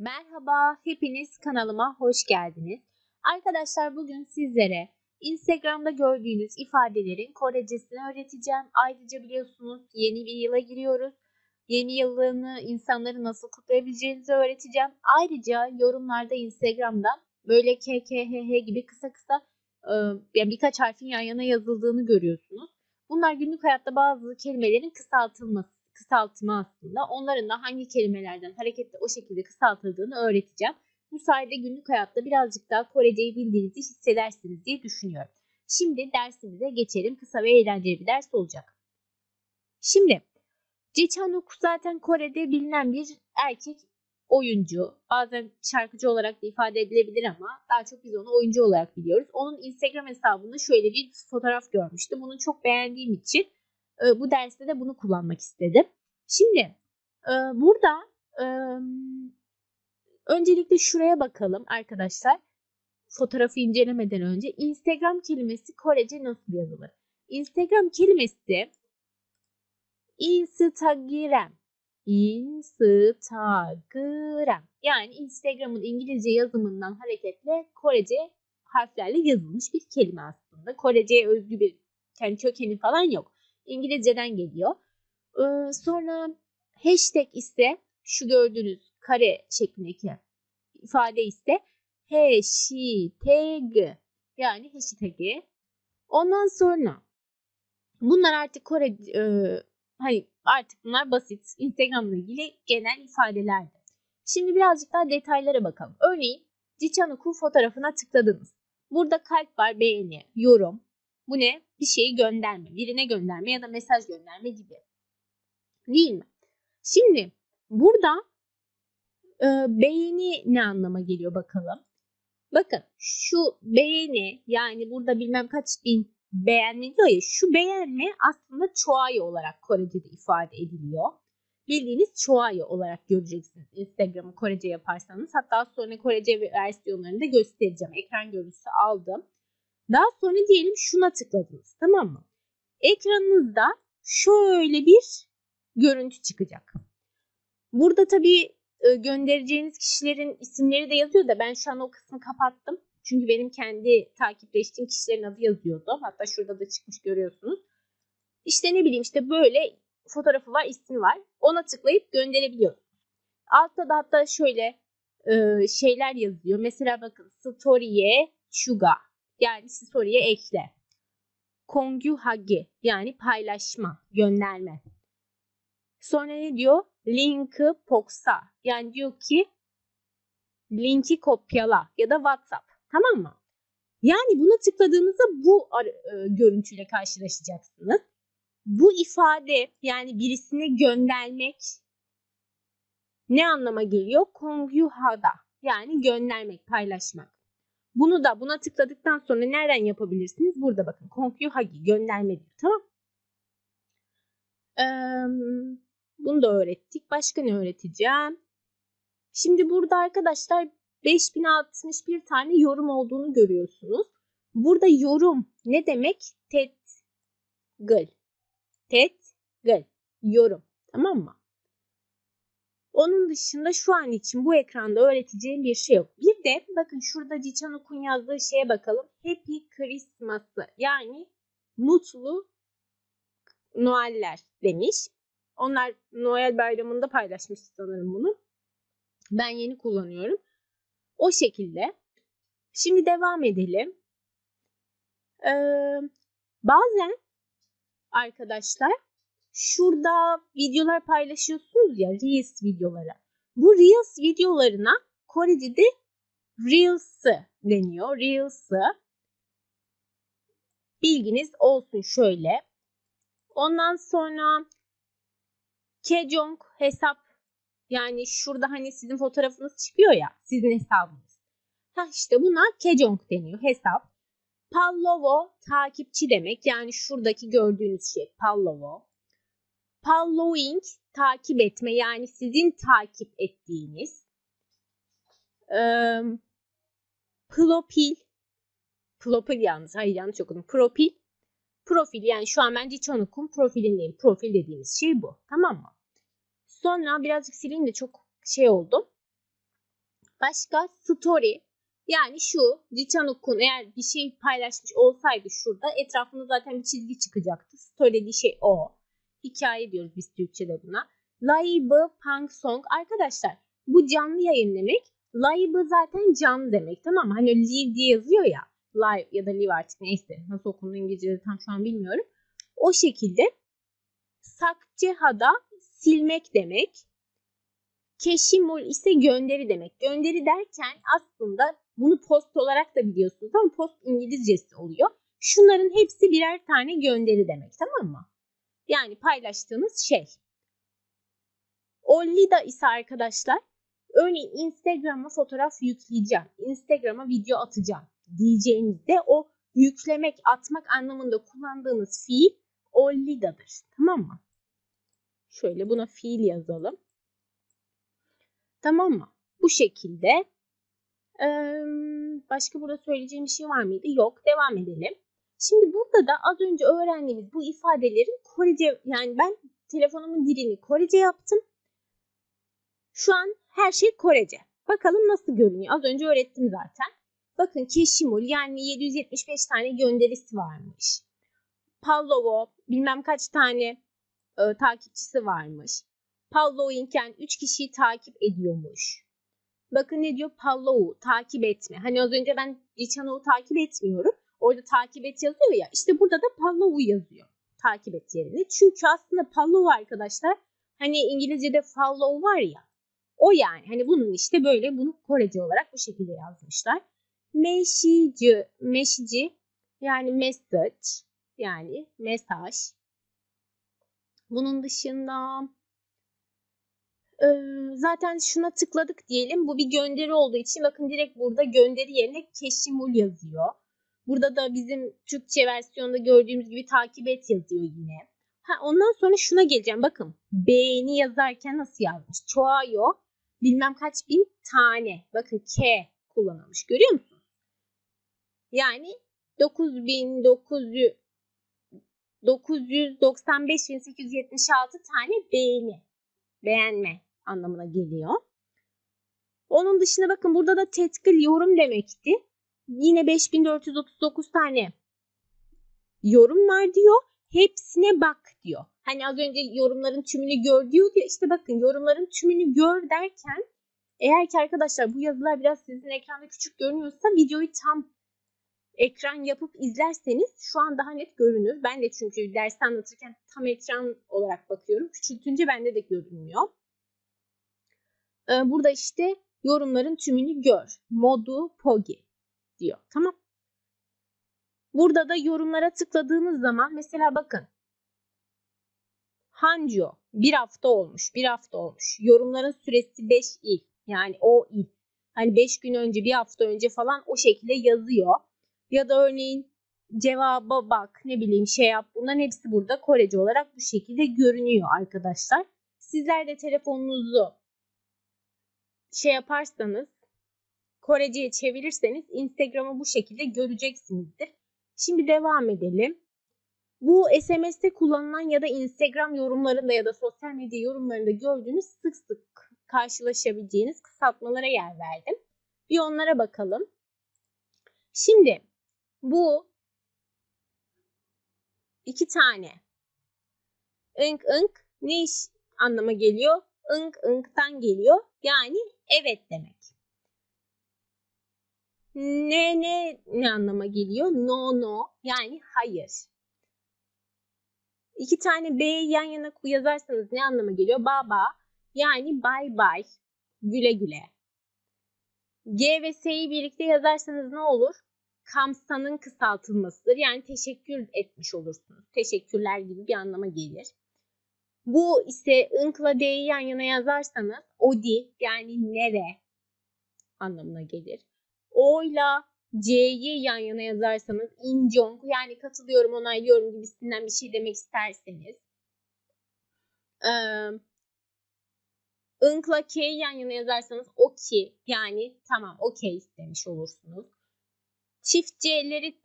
Merhaba, hepiniz kanalıma hoş geldiniz. Arkadaşlar bugün sizlere Instagram'da gördüğünüz ifadelerin Korecesini öğreteceğim. Ayrıca biliyorsunuz yeni bir yıla giriyoruz. Yeni yılını insanları nasıl kutlayabileceğinizi öğreteceğim. Ayrıca yorumlarda Instagram'dan böyle KKHH gibi kısa kısa e, yani birkaç harfin yan yana yazıldığını görüyorsunuz. Bunlar günlük hayatta bazı kelimelerin kısaltılması kısaltma aslında. Onların da hangi kelimelerden hareketle o şekilde kısaltıldığını öğreteceğim. Bu sayede günlük hayatta birazcık daha Koreceyi bildiğinizi hissedersiniz diye düşünüyorum. Şimdi dersimize geçelim. Kısa ve eğlenceli bir ders olacak. Şimdi Jechanok zaten Kore'de bilinen bir erkek oyuncu. Bazen şarkıcı olarak da ifade edilebilir ama daha çok biz onu oyuncu olarak biliyoruz. Onun Instagram hesabında şöyle bir fotoğraf görmüştüm. Bunu çok beğendiğim için e, bu derste de bunu kullanmak istedim. Şimdi e, burada e, öncelikle şuraya bakalım arkadaşlar. Fotoğrafı incelemeden önce Instagram kelimesi Korece nasıl yazılır? Instagram kelimesi Instagram. Instagram. Yani Instagram'ın İngilizce yazımından hareketle Korece harflerle yazılmış bir kelime aslında. Korece'ye özgü bir kendi kökeni falan yok. İngilizceden geliyor. Ee, sonra hashtag ise şu gördüğünüz kare şeklindeki ifade ise hashtag yani hashtag'i. Ondan sonra bunlar artık Kore e, hani artık bunlar basit Instagram'la ilgili genel ifadelerdi. Şimdi birazcık daha detaylara bakalım. Örneğin Jichanuk'un fotoğrafına tıkladınız. Burada kalp var, beğeni, yorum. Bu ne? Bir şeyi gönderme, birine gönderme ya da mesaj gönderme gibi. Değil mi? Şimdi burada e, beğeni ne anlama geliyor bakalım. Bakın şu beğeni yani burada bilmem kaç bin beğenme diyor ya şu beğenme aslında çoğay olarak Korece'de ifade ediliyor. Bildiğiniz çoğay olarak göreceksiniz Instagram'ı Korece yaparsanız. Hatta sonra Korece versiyonlarını da göstereceğim. Ekran görüntüsü aldım. Daha sonra diyelim şuna tıkladınız tamam mı? Ekranınızda şöyle bir görüntü çıkacak. Burada tabii e, göndereceğiniz kişilerin isimleri de yazıyor da ben şu an o kısmı kapattım. Çünkü benim kendi takipleştiğim kişilerin adı yazıyordu. Hatta şurada da çıkmış görüyorsunuz. İşte ne bileyim işte böyle fotoğrafı var, ismi var. Ona tıklayıp gönderebiliyorsunuz. Altta da hatta şöyle e, şeyler yazıyor. Mesela bakın story'e chuga yani story'e ekle. Kongyu hagi yani paylaşma, gönderme. Sonra ne diyor? Linki poksa. Yani diyor ki linki kopyala ya da WhatsApp. Tamam mı? Yani buna tıkladığınızda bu e, görüntüyle karşılaşacaksınız. Bu ifade yani birisine göndermek ne anlama geliyor? Kongyuhada yani göndermek, paylaşmak. Bunu da buna tıkladıktan sonra nereden yapabilirsiniz? Burada bakın. Kongyuhagi gönderme diyor. Tamam. Ee, bunu da öğrettik. Başka ne öğreteceğim? Şimdi burada arkadaşlar 5061 tane yorum olduğunu görüyorsunuz. Burada yorum ne demek? Tetgıl. Tetgıl. Yorum. Tamam mı? Onun dışında şu an için bu ekranda öğreteceğim bir şey yok. Bir de bakın şurada Cichanuk'un yazdığı şeye bakalım. Happy Christmas'ı yani mutlu Noeller demiş. Onlar Noel bayramında paylaşmış sanırım bunu. Ben yeni kullanıyorum. O şekilde. Şimdi devam edelim. Ee, bazen arkadaşlar şurada videolar paylaşıyorsunuz ya Reels videoları. Bu Reels videolarına Korece'de Reels'ı deniyor. Reels'ı. Bilginiz olsun şöyle. Ondan sonra Kejong hesap yani şurada hani sizin fotoğrafınız çıkıyor ya sizin hesabınız. Ha işte buna Kejong deniyor hesap. Pallovo takipçi demek. Yani şuradaki gördüğünüz şey Pallovo. Following takip etme yani sizin takip ettiğiniz. Ee, plopil Plopil yalnız. Hayır yanlış okudum. Profil. Profil yani şu an ben Ciçonuk'un profilindeyim. Profil dediğimiz şey bu. Tamam mı? Sonra birazcık sileyim de çok şey oldu. Başka story. Yani şu Jichanuk'un eğer bir şey paylaşmış olsaydı şurada etrafında zaten bir çizgi çıkacaktı. Story şey o. Hikaye diyoruz biz Türkçe'de buna. Live Punk Song. Arkadaşlar bu canlı yayın demek. Live zaten canlı demek tamam mı? Hani live diye yazıyor ya. Live ya da live artık neyse. Nasıl okunduğu İngilizce'de tam şu an bilmiyorum. O şekilde Sakceha'da silmek demek. Keşimul ise gönderi demek. Gönderi derken aslında bunu post olarak da biliyorsunuz ama post İngilizcesi oluyor. Şunların hepsi birer tane gönderi demek tamam mı? Yani paylaştığınız şey. Ollida ise arkadaşlar örneğin Instagram'a fotoğraf yükleyeceğim. Instagram'a video atacağım diyeceğinizde o yüklemek, atmak anlamında kullandığınız fiil Ollida'dır. Tamam mı? Şöyle buna fiil yazalım. Tamam mı? Bu şekilde. Ee, başka burada söyleyeceğim bir şey var mıydı? Yok. Devam edelim. Şimdi burada da az önce öğrendiğimiz bu ifadelerin Korece yani ben telefonumun dilini Korece yaptım. Şu an her şey Korece. Bakalım nasıl görünüyor. Az önce öğrettim zaten. Bakın Keşimul yani 775 tane gönderisi varmış. Pavlovo bilmem kaç tane e, takipçisi varmış. Pavlov Inken 3 kişiyi takip ediyormuş. Bakın ne diyor? Pavlov'u takip etme. Hani az önce ben Lichanov'u takip etmiyorum. Orada takip et yazıyor ya. İşte burada da Pavlov'u yazıyor. Takip et yerine. Çünkü aslında Pavlov arkadaşlar hani İngilizce'de follow var ya. O yani. Hani bunun işte böyle bunu Korece olarak bu şekilde yazmışlar. Meşici, meşici yani message yani mesaj. Bunun dışında zaten şuna tıkladık diyelim. Bu bir gönderi olduğu için bakın direkt burada gönderi yerine keşimul yazıyor. Burada da bizim Türkçe versiyonda gördüğümüz gibi takip et yazıyor yine. Ha, ondan sonra şuna geleceğim. Bakın beğeni yazarken nasıl yazmış? Çoğayo bilmem kaç bin tane. Bakın K kullanılmış. Görüyor musun? Yani 9900 995.876 tane beğeni, beğenme anlamına geliyor. Onun dışında bakın burada da tetkil yorum demekti. Yine 5439 tane yorum var diyor. Hepsine bak diyor. Hani az önce yorumların tümünü gör diyor ya işte bakın yorumların tümünü gör derken eğer ki arkadaşlar bu yazılar biraz sizin ekranda küçük görünüyorsa videoyu tam ekran yapıp izlerseniz şu an daha net görünür. Ben de çünkü dersi anlatırken tam ekran olarak bakıyorum. Küçültünce bende de görünmüyor. Ee, burada işte yorumların tümünü gör. Modu Pogi diyor. Tamam. Burada da yorumlara tıkladığınız zaman mesela bakın. Hanjo bir hafta olmuş. Bir hafta olmuş. Yorumların süresi 5 il. Yani o il. Hani 5 gün önce bir hafta önce falan o şekilde yazıyor. Ya da örneğin cevaba bak ne bileyim şey yap. Bunların hepsi burada Korece olarak bu şekilde görünüyor arkadaşlar. Sizler de telefonunuzu şey yaparsanız Korece'ye çevirirseniz Instagram'ı bu şekilde göreceksinizdir. Şimdi devam edelim. Bu SMS'te kullanılan ya da Instagram yorumlarında ya da sosyal medya yorumlarında gördüğünüz sık sık karşılaşabileceğiniz kısaltmalara yer verdim. Bir onlara bakalım. Şimdi bu iki tane ınk ınk ne iş anlama geliyor? Ink ınktan geliyor. Yani evet demek. Ne ne ne anlama geliyor? No no yani hayır. İki tane B yan yana yazarsanız ne anlama geliyor? Baba yani bye bye. Güle güle. G ve S'yi birlikte yazarsanız ne olur? Kamsa'nın kısaltılmasıdır. Yani teşekkür etmiş olursunuz. Teşekkürler gibi bir anlama gelir. Bu ise ınkla D'yi yan yana yazarsanız odi yani nere anlamına gelir. O ile C'yi yan yana yazarsanız injong yani katılıyorum onaylıyorum gibisinden bir şey demek isterseniz. Ee, K'yi yan yana yazarsanız oki yani tamam okey demiş olursunuz. Çift C'leri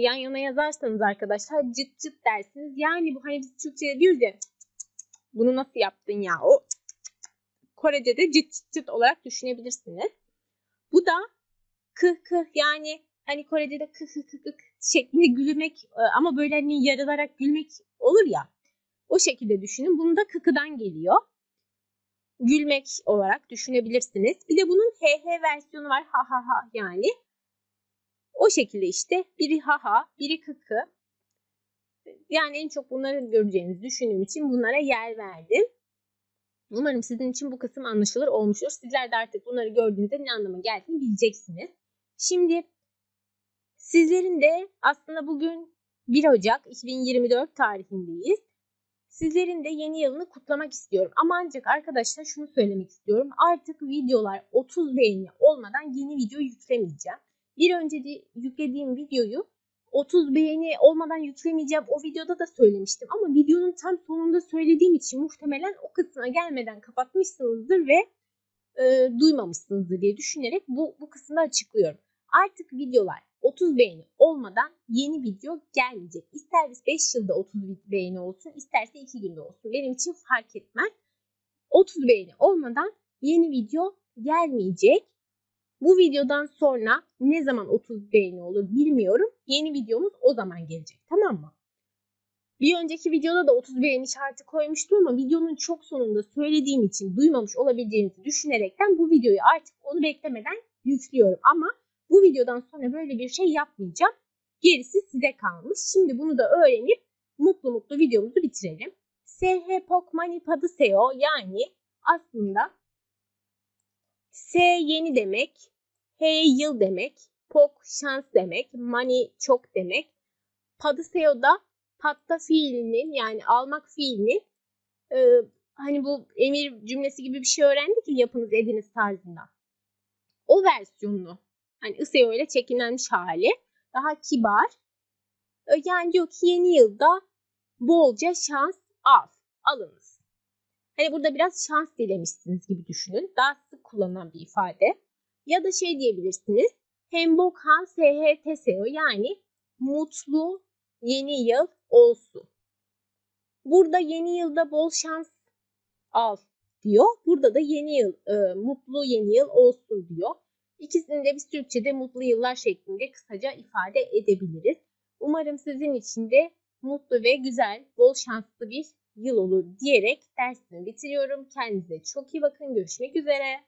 yan yana yazarsanız arkadaşlar cıt cıt dersiniz. Yani bu hani biz Türkçe'de diyoruz ya bunu nasıl yaptın ya? O Korece'de cıt cıt olarak düşünebilirsiniz. Bu da kıh kıh yani hani Kore'de de kıh kıh kıh kıh şeklinde gülmek e, ama böyle hani yarılarak gülmek olur ya. O şekilde düşünün. Bunu da kıkıdan geliyor. Gülmek olarak düşünebilirsiniz. Bir de bunun he versiyonu var. Ha ha ha yani. O şekilde işte biri ha ha, biri kıkı. Yani en çok bunları göreceğinizi düşündüğüm için bunlara yer verdim. Umarım sizin için bu kısım anlaşılır olmuştur. Sizler de artık bunları gördüğünüzde ne anlama geldiğini bileceksiniz. Şimdi sizlerin de aslında bugün 1 Ocak 2024 tarihindeyiz. Sizlerin de yeni yılını kutlamak istiyorum. Ama ancak arkadaşlar şunu söylemek istiyorum. Artık videolar 30 beğeni olmadan yeni video yüklemeyeceğim. Bir önce de yüklediğim videoyu 30 beğeni olmadan yüklemeyeceğim. O videoda da söylemiştim ama videonun tam sonunda söylediğim için muhtemelen o kısma gelmeden kapatmışsınızdır ve e, duymamışsınızdır diye düşünerek bu, bu kısmı açıklıyorum. Artık videolar 30 beğeni olmadan yeni video gelmeyecek. İster 5 yılda 30 beğeni olsun, isterse 2 günde olsun. Benim için fark etmez. 30 beğeni olmadan yeni video gelmeyecek. Bu videodan sonra ne zaman 30 beğeni olur bilmiyorum. Yeni videomuz o zaman gelecek. Tamam mı? Bir önceki videoda da 30 beğeni işareti koymuştum ama videonun çok sonunda söylediğim için duymamış olabileceğinizi düşünerekten bu videoyu artık onu beklemeden yüklüyorum. Ama bu videodan sonra böyle bir şey yapmayacağım. Gerisi size kalmış. Şimdi bunu da öğrenip mutlu mutlu videomuzu bitirelim. SH Pokmani Padiseo yani aslında S yeni demek, H yıl demek, Pok şans demek, Money çok demek. Padiseo da patta fiilinin yani almak fiilinin e, hani bu emir cümlesi gibi bir şey öğrendik ya yapınız ediniz tarzında. O versiyonunu hani ISEO ile çekimlenmiş hali daha kibar. Yani diyor ki yeni yılda bolca şans al, alınız. Hani burada biraz şans dilemişsiniz gibi düşünün. Daha sık kullanılan bir ifade. Ya da şey diyebilirsiniz. Hembokhan SHTSO yani mutlu yeni yıl olsun. Burada yeni yılda bol şans al diyor. Burada da yeni yıl, e, mutlu yeni yıl olsun diyor. İkisini de biz Türkçe'de mutlu yıllar şeklinde kısaca ifade edebiliriz. Umarım sizin için de mutlu ve güzel, bol şanslı bir yıl olur diyerek dersimi bitiriyorum. Kendinize çok iyi bakın. Görüşmek üzere.